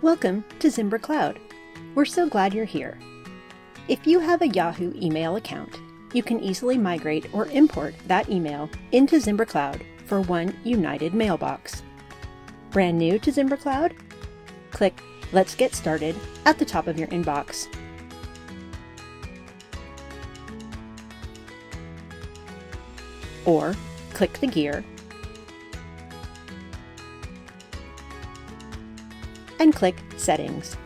Welcome to Zimbra Cloud. We're so glad you're here. If you have a Yahoo email account, you can easily migrate or import that email into Zimbra Cloud for one united mailbox. Brand new to Zimbra Cloud? Click Let's Get Started at the top of your inbox. Or click the gear and click Settings.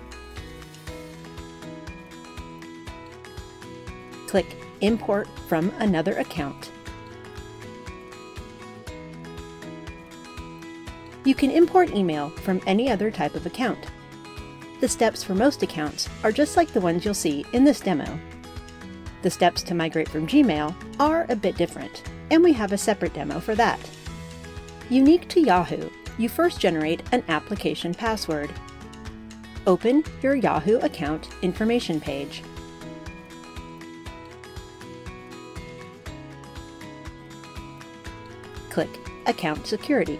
Click Import from another account. You can import email from any other type of account. The steps for most accounts are just like the ones you'll see in this demo. The steps to migrate from Gmail are a bit different, and we have a separate demo for that. Unique to Yahoo, you first generate an application password. Open your Yahoo account information page. Click Account Security.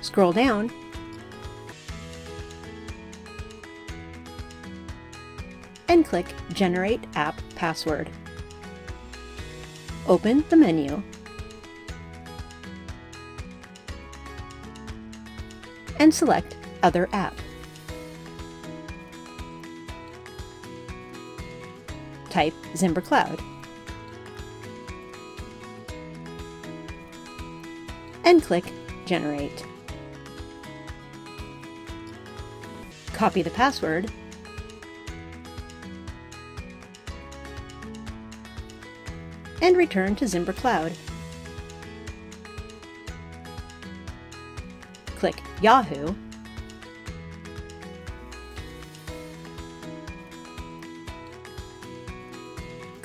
Scroll down and click Generate App Password. Open the menu and select Other App. Type Zimbra Cloud and click Generate. Copy the password and return to Zimbra Cloud. Click Yahoo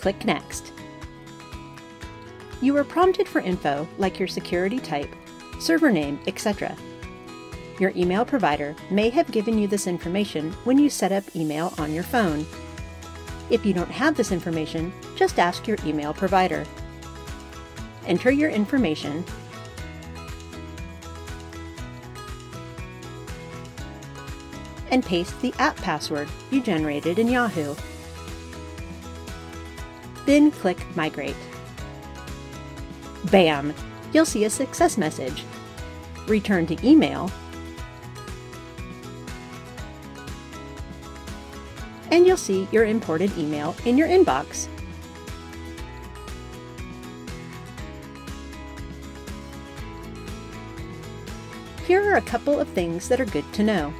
Click Next. You are prompted for info like your security type, server name, etc. Your email provider may have given you this information when you set up email on your phone. If you don't have this information, just ask your email provider. Enter your information and paste the app password you generated in Yahoo. Then click Migrate. Bam! You'll see a success message. Return to email and you'll see your imported email in your inbox. Here are a couple of things that are good to know.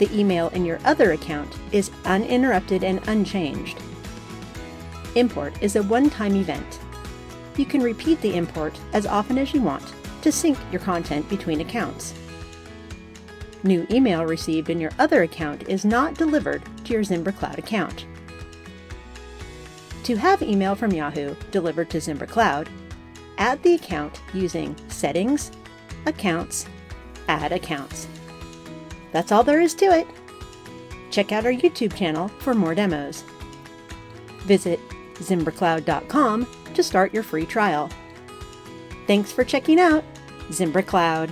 The email in your other account is uninterrupted and unchanged. Import is a one-time event. You can repeat the import as often as you want to sync your content between accounts. New email received in your other account is not delivered to your Zimbra Cloud account. To have email from Yahoo delivered to Zimbra Cloud, add the account using Settings, Accounts, Add Accounts. That's all there is to it. Check out our YouTube channel for more demos. Visit ZimbraCloud.com to start your free trial. Thanks for checking out Zimbra Cloud.